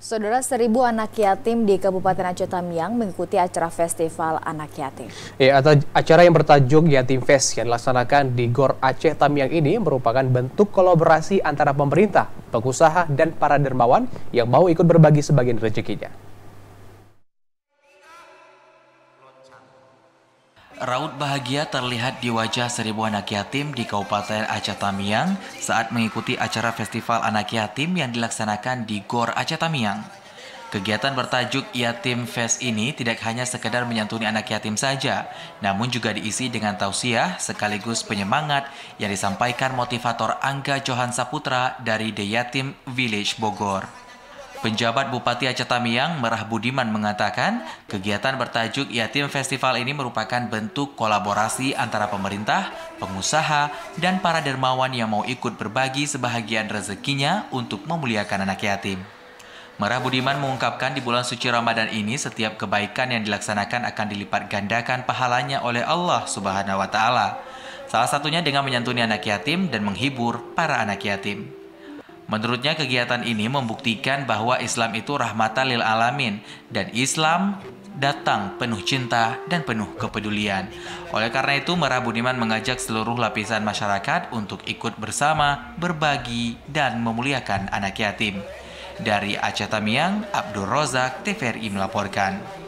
Saudara seribu anak yatim di Kabupaten Aceh Tamiang mengikuti acara Festival Anak Yatim. Ya, acara yang bertajuk Yatim Fest yang dilaksanakan di Gor Aceh Tamiang ini merupakan bentuk kolaborasi antara pemerintah, pengusaha, dan para dermawan yang mau ikut berbagi sebagian rezekinya. Raut bahagia terlihat di wajah seribu anak yatim di Kabupaten Aceh Tamiang saat mengikuti acara Festival Anak Yatim yang dilaksanakan di Gor Aceh Tamiang. Kegiatan bertajuk Yatim Fest ini tidak hanya sekedar menyantuni anak yatim saja, namun juga diisi dengan tausiah sekaligus penyemangat yang disampaikan motivator Angga Johan Saputra dari The Yatim Village Bogor. Penjabat Bupati Aceh Tamiang, Merah Budiman mengatakan, kegiatan bertajuk Yatim Festival ini merupakan bentuk kolaborasi antara pemerintah, pengusaha, dan para dermawan yang mau ikut berbagi sebahagian rezekinya untuk memuliakan anak yatim. Merah Budiman mengungkapkan di bulan suci Ramadan ini setiap kebaikan yang dilaksanakan akan dilipat gandakan pahalanya oleh Allah Subhanahu wa taala. Salah satunya dengan menyantuni anak yatim dan menghibur para anak yatim. Menurutnya kegiatan ini membuktikan bahwa Islam itu rahmatan lil alamin dan Islam datang penuh cinta dan penuh kepedulian. Oleh karena itu, Merah Budiman mengajak seluruh lapisan masyarakat untuk ikut bersama, berbagi, dan memuliakan anak yatim. Dari Aceh Tamiang, Abdul Rozak, TVRI melaporkan.